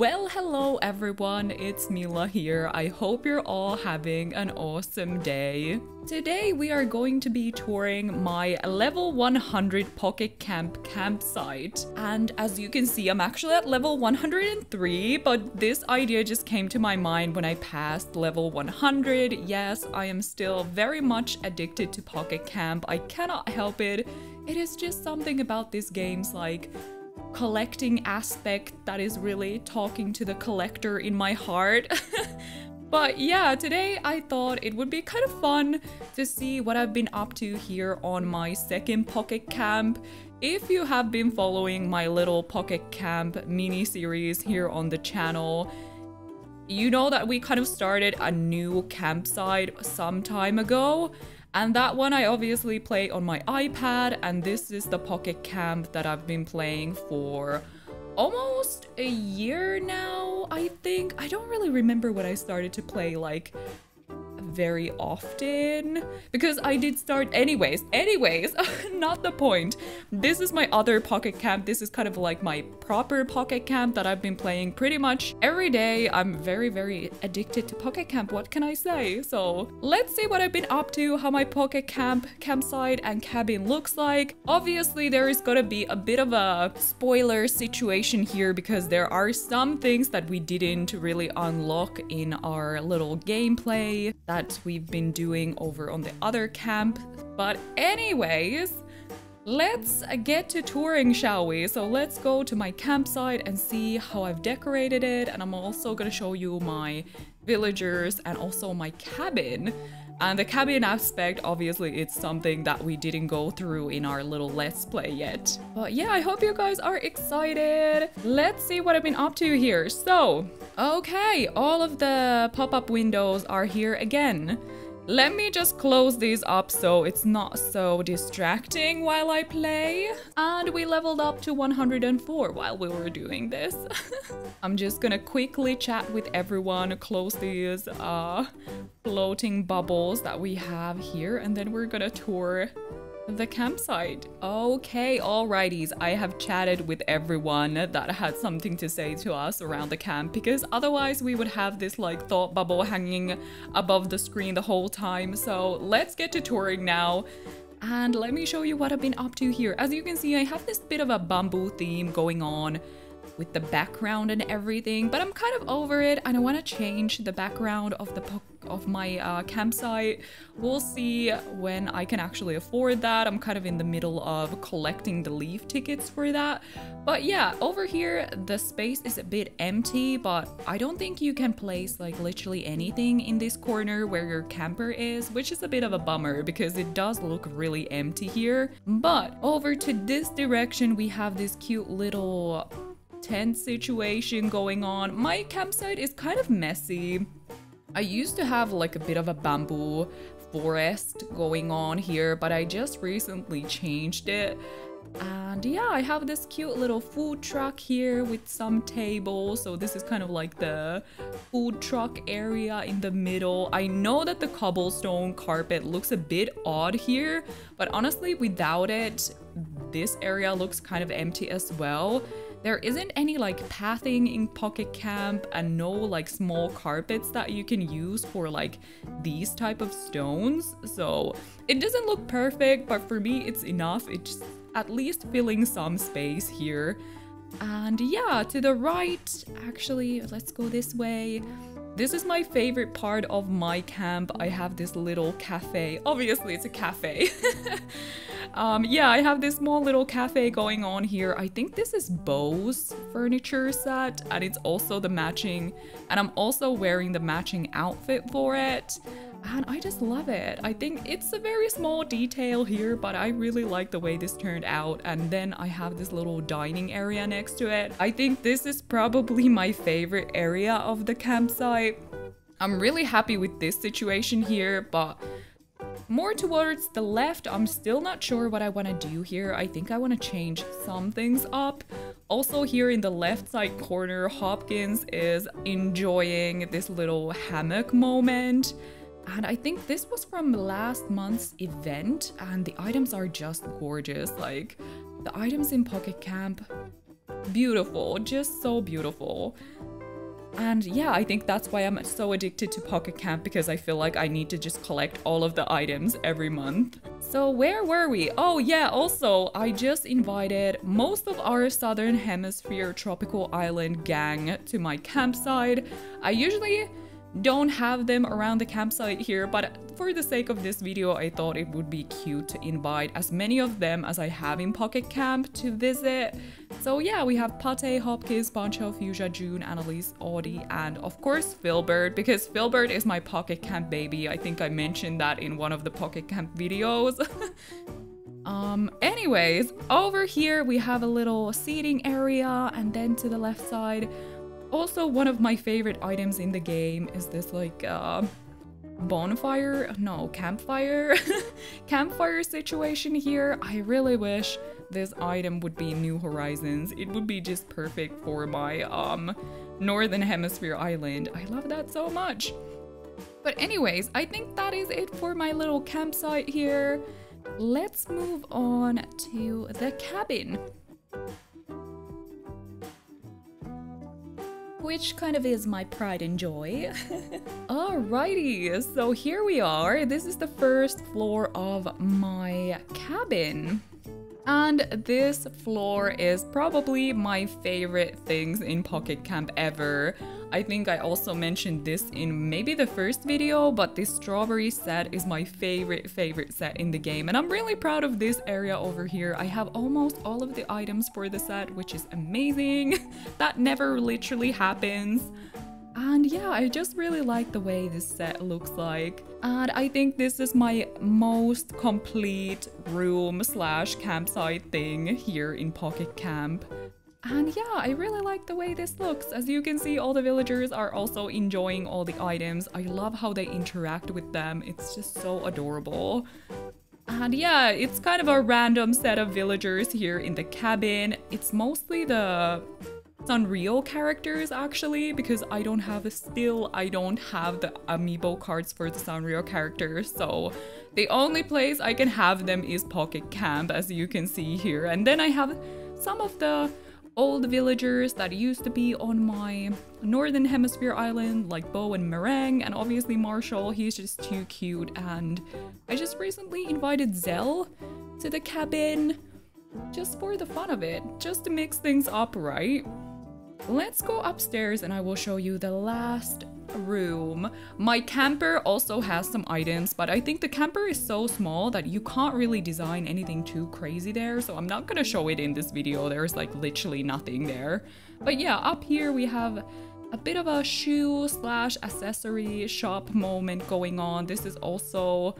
Well, hello everyone, it's Mila here. I hope you're all having an awesome day. Today we are going to be touring my level 100 Pocket Camp campsite. And as you can see, I'm actually at level 103, but this idea just came to my mind when I passed level 100. Yes, I am still very much addicted to Pocket Camp. I cannot help it. It is just something about this game's like collecting aspect that is really talking to the collector in my heart. but yeah, today I thought it would be kind of fun to see what I've been up to here on my second Pocket Camp. If you have been following my little Pocket Camp mini series here on the channel, you know that we kind of started a new campsite some time ago. And that one I obviously play on my iPad, and this is the Pocket Camp that I've been playing for almost a year now, I think. I don't really remember when I started to play, like, very often because I did start anyways. Anyways, not the point. This is my other pocket camp. This is kind of like my proper pocket camp that I've been playing pretty much every day. I'm very, very addicted to pocket camp. What can I say? So let's see what I've been up to, how my pocket camp, campsite and cabin looks like. Obviously, there is gonna be a bit of a spoiler situation here because there are some things that we didn't really unlock in our little gameplay that we've been doing over on the other camp. But anyways, let's get to touring, shall we? So let's go to my campsite and see how I've decorated it. And I'm also gonna show you my villagers and also my cabin. And the cabin aspect, obviously, it's something that we didn't go through in our little Let's Play yet. But yeah, I hope you guys are excited. Let's see what I've been up to here. So, okay, all of the pop-up windows are here again. Let me just close these up so it's not so distracting while I play. And we leveled up to 104 while we were doing this. I'm just gonna quickly chat with everyone, close these uh, floating bubbles that we have here, and then we're gonna tour the campsite. Okay, alrighties. I have chatted with everyone that had something to say to us around the camp because otherwise we would have this like thought bubble hanging above the screen the whole time. So let's get to touring now. And let me show you what I've been up to here. As you can see, I have this bit of a bamboo theme going on with the background and everything, but I'm kind of over it and I want to change the background of the of my uh, campsite. We'll see when I can actually afford that. I'm kind of in the middle of collecting the leaf tickets for that. But yeah, over here, the space is a bit empty, but I don't think you can place like literally anything in this corner where your camper is, which is a bit of a bummer because it does look really empty here. But over to this direction, we have this cute little tent situation going on. My campsite is kind of messy. I used to have like a bit of a bamboo forest going on here, but I just recently changed it. And yeah, I have this cute little food truck here with some tables. So this is kind of like the food truck area in the middle. I know that the cobblestone carpet looks a bit odd here, but honestly, without it, this area looks kind of empty as well. There isn't any like pathing in Pocket Camp and no like small carpets that you can use for like these type of stones. So it doesn't look perfect, but for me it's enough. It's at least filling some space here. And yeah, to the right, actually, let's go this way. This is my favorite part of my camp. I have this little cafe. Obviously, it's a cafe. Um, yeah, I have this small little cafe going on here. I think this is Bo's furniture set and it's also the matching, and I'm also wearing the matching outfit for it. And I just love it. I think it's a very small detail here, but I really like the way this turned out. And then I have this little dining area next to it. I think this is probably my favorite area of the campsite. I'm really happy with this situation here, but more towards the left, I'm still not sure what I want to do here. I think I want to change some things up. Also here in the left side corner, Hopkins is enjoying this little hammock moment. And I think this was from last month's event and the items are just gorgeous. Like the items in Pocket Camp, beautiful, just so beautiful. And yeah, I think that's why I'm so addicted to Pocket Camp because I feel like I need to just collect all of the items every month. So where were we? Oh yeah, also I just invited most of our Southern Hemisphere tropical island gang to my campsite. I usually don't have them around the campsite here, but for the sake of this video, I thought it would be cute to invite as many of them as I have in Pocket Camp to visit. So yeah, we have Pate, Hopkins, Poncho, Fuchsia, June, Annalise, Audie, and of course Philbert, because Philbert is my Pocket Camp baby. I think I mentioned that in one of the Pocket Camp videos. Um, anyways, over here we have a little seating area and then to the left side also, one of my favorite items in the game is this like uh, bonfire, no, campfire, campfire situation here. I really wish this item would be New Horizons. It would be just perfect for my um, Northern Hemisphere island. I love that so much. But anyways, I think that is it for my little campsite here. Let's move on to the cabin. Which kind of is my pride and joy. Alrighty, so here we are. This is the first floor of my cabin. And this floor is probably my favorite things in Pocket Camp ever. I think I also mentioned this in maybe the first video, but this strawberry set is my favorite, favorite set in the game. And I'm really proud of this area over here. I have almost all of the items for the set, which is amazing. that never literally happens. And yeah, I just really like the way this set looks like. And I think this is my most complete room slash campsite thing here in Pocket Camp. And yeah, I really like the way this looks. As you can see, all the villagers are also enjoying all the items. I love how they interact with them. It's just so adorable. And yeah, it's kind of a random set of villagers here in the cabin. It's mostly the Sanrio characters actually because I don't have a still I don't have the amiibo cards for the Sanrio characters. So the only place I can have them is Pocket Camp as you can see here. And then I have some of the old villagers that used to be on my northern hemisphere island like Bo and Meringue and obviously Marshall he's just too cute. And I just recently invited Zell to the cabin just for the fun of it just to mix things up right Let's go upstairs and I will show you the last room. My camper also has some items, but I think the camper is so small that you can't really design anything too crazy there, so I'm not gonna show it in this video. There's like literally nothing there. But yeah, up here we have a bit of a shoe slash accessory shop moment going on. This is also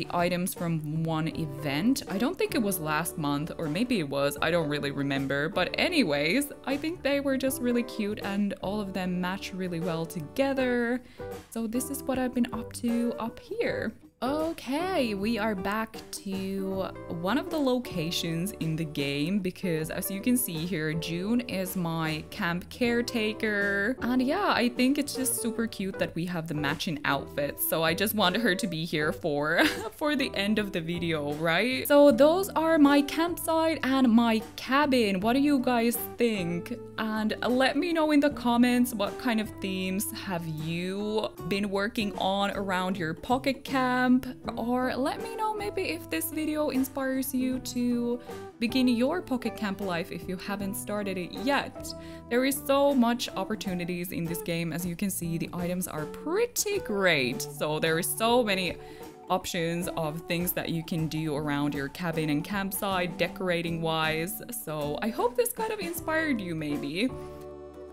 the items from one event. I don't think it was last month, or maybe it was, I don't really remember. But anyways, I think they were just really cute and all of them match really well together. So this is what I've been up to up here. Okay, we are back to one of the locations in the game because as you can see here, June is my camp caretaker. And yeah, I think it's just super cute that we have the matching outfits. So I just wanted her to be here for, for the end of the video, right? So those are my campsite and my cabin. What do you guys think? And let me know in the comments what kind of themes have you been working on around your pocket camp or let me know maybe if this video inspires you to begin your pocket camp life if you haven't started it yet. There is so much opportunities in this game as you can see the items are pretty great so there is so many options of things that you can do around your cabin and campsite decorating wise so I hope this kind of inspired you maybe.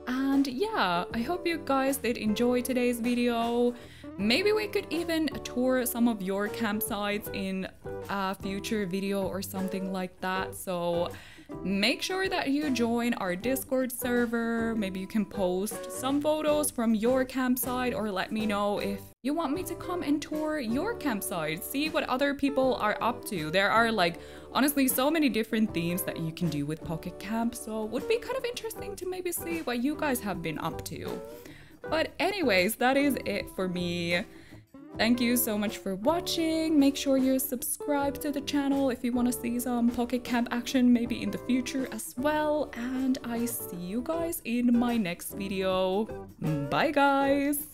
And yeah, I hope you guys did enjoy today's video. Maybe we could even tour some of your campsites in a future video or something like that. So make sure that you join our Discord server. Maybe you can post some photos from your campsite or let me know if you want me to come and tour your campsite, see what other people are up to. There are like honestly so many different themes that you can do with Pocket Camp, so would be kind of interesting to maybe see what you guys have been up to. But anyways, that is it for me. Thank you so much for watching. Make sure you subscribe to the channel if you want to see some Pocket Camp action maybe in the future as well. And I see you guys in my next video. Bye guys!